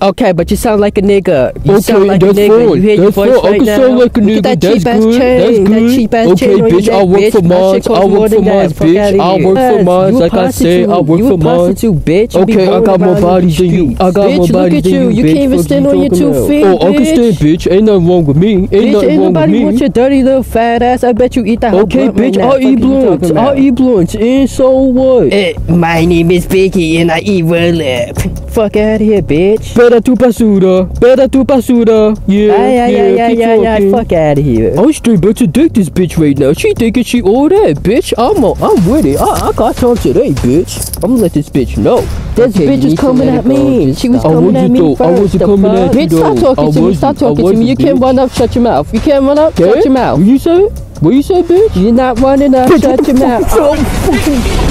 Okay, but you sound like a nigga. You Okay, sound like a nigga. fine. You hear your That's voice fine. I right can now? sound like a Look at nigga. that That's cheap ass good. chain. That's That good. cheap ass Okay, chain on bitch, your I work bitch. for That I work for gas. mines, Fuck bitch. outta I work for Yes, mines. you a Like I said, I work You for a mines. bitch. You Okay, I got more around in body the than you. I got bitch, more look body at than you. you, You can't even stand you on your talking two about? feet, Oh, I can bitch. stand, bitch. Ain't nothing wrong with me. Ain't Bitch, nothing wrong with nobody me. want your dirty little fat ass. I bet you eat that whole Okay, bitch. I'll eat you blunts. I'll eat blunts. And so what? Eh, my name is Vicky and I eat roll up. Fuck out of here, bitch. Better tu pasuda. Better to pasuda. Yeah, ay, yeah, ay, yeah, keep ay, ay, fuck out of here. I'm straight about to dick this bitch right now. She thinking she all that, bitch. I'm a, I'm with it. I, I got time today, bitch. I'm gonna let this bitch know. This Okay, bitch is coming at me. She was coming at me though. I first. wasn't The coming fuck? at you Bitch, stop talking I to me. Stop talking to me. You can't run up. Shut your mouth. You can't run up. Shut your mouth. What you say? What you say, bitch? You're not running up. Shut your mouth.